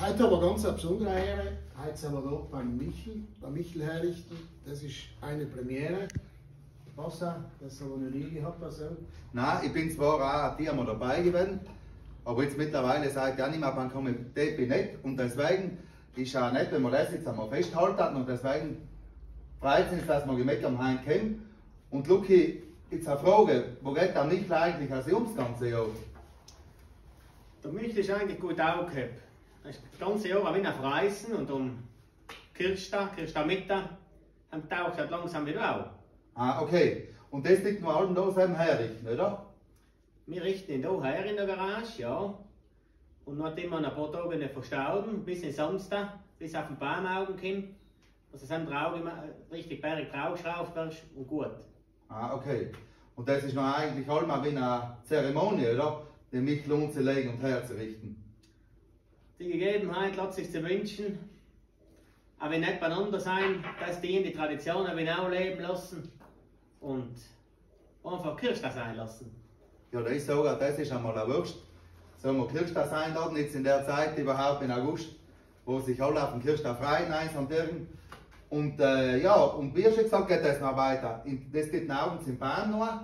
Heute aber ganz eine besondere Ehre. Heute sind wir da beim Michel, beim Michel herrichten. Das ist eine Premiere. Wasser, das haben wir noch nie gehabt. Also. Nein, ich bin zwar auch Thema dabei gewesen, aber jetzt mittlerweile sagt ja nicht mehr, man kommt Tepi nicht. Und deswegen ist auch nicht, wenn man das jetzt einmal festhalten und deswegen freut es uns, dass wir mit am Heim kommen. Und Luki, jetzt eine Frage, wo geht der Michel eigentlich als ums ganze Jahr? Der Michel ist eigentlich gut aufgehabt. Das ganze Jahr wie auf Reisen und um Kirchstag, Kirchstag-Mittag, taucht er langsam wieder auf. Ah, okay. Und das liegt noch allem da selben herrichten, oder? Wir richten ihn hier her in der Garage, ja. Und nachdem wir ein paar Tage nicht verstauben, bis in Samstag, bis auf den Baumaugen kommt, also sind die Augen richtig berg draufgeschraubt wirst und gut. Ah, okay. Und das ist noch eigentlich allem wie eine Zeremonie, oder? Den Michel umzulegen und herzurichten. Die Gegebenheit lässt sich zu wünschen, aber wenn nicht beieinander sein, dass die in die Tradition auch leben lassen und einfach Kirche sein lassen. Ja, das ist sogar, das ist einmal eine Wurst. Sollen wir Kirchstag einladen, jetzt in der Zeit überhaupt im August, wo sich alle auf den Kirchtag freien einsammeln. Und äh, ja, und wie schon gesagt, geht das noch weiter. Das geht abends in Bahn noch.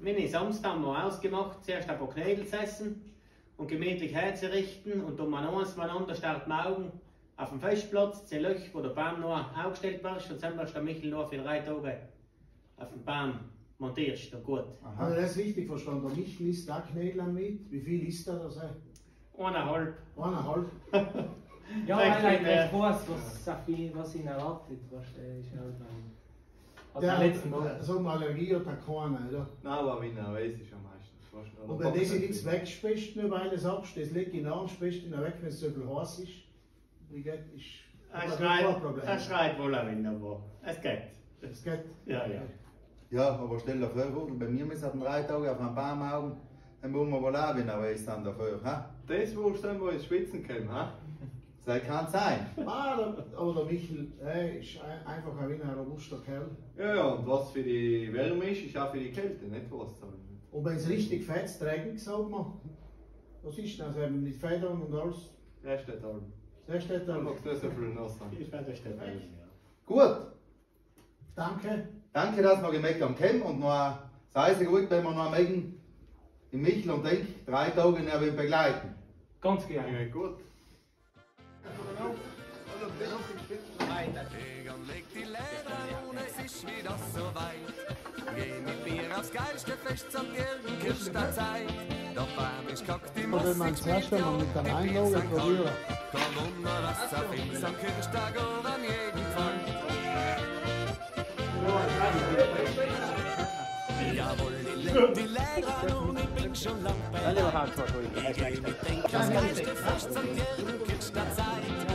Wir haben Samstag noch ausgemacht, zuerst ein paar Knädel zu essen und gemütlich herzurichten und um an uns miteinander starten Augen auf dem Festplatz, zu Löch, wo der Baum noch aufgestellt wird, und dann wirst der Michel noch für drei Tage auf dem Baum montierst du gut. Aha. Also das ist richtig verstanden. Der Michel isst auch Knädel mit. Wie viel isst er da? Eineinhalb. Eineinhalb? ja, er hat nicht weiß, was, was ihn erwartet. Was, ist halt ein, der, letzten Mal. So eine Allergie hat er keine, oder? Nein, aber wenn er weiß, ist am meisten. Und wenn du das jetzt wegsprichst, nur weil du sagst, das legt ihn an, sprichst ihn weg, wenn es so viel heiß ist. Wie geht ist er schreit, er schreit wohl auch in aber es geht. Es geht? Ja, ja. Ja, aber stell dir vor, bei mir müssen wir drei Tage auf ein paar Augen, dann wollen wir wohl auch, wenn er weiß dann dafür. Ha? Das wo dann, wo ins Schwitzen kommen, ha? Das kann sein. Ah, aber der Michel hey, ist einfach ein, ein robuster Kerl. Ja, ja, und was für die Wärme ist, ist auch für die Kälte, nicht was. Und wenn es richtig fett trägt, sagt man, was ist das? Eben mit Federn und alles? Das steht allem. Das steht allem. Das ist so viel nass. Das steht allem, ja. Gut. Danke. Danke, dass wir gemerkt haben, kommen und noch sei es gut, wenn wir noch mögen, im Michel und Denk drei Tage in begleiten. Ganz gerne. Ja, gut. Egon legt die Leder und es ist wieder so weit. Geh mit mir aufs geilste Fest zur Kirchenkirchner Zeit. Doch warm ist kackt die Musik. Oder man zuerst einmal mit der Einlage probieren. Komm um, was auf uns am Kirchtag und an jeden Fall. Jawohl, die Lehrer und ich bin schon lang bei Ich geh mit den Kasten fest zum Kirchenkirchner Zeit.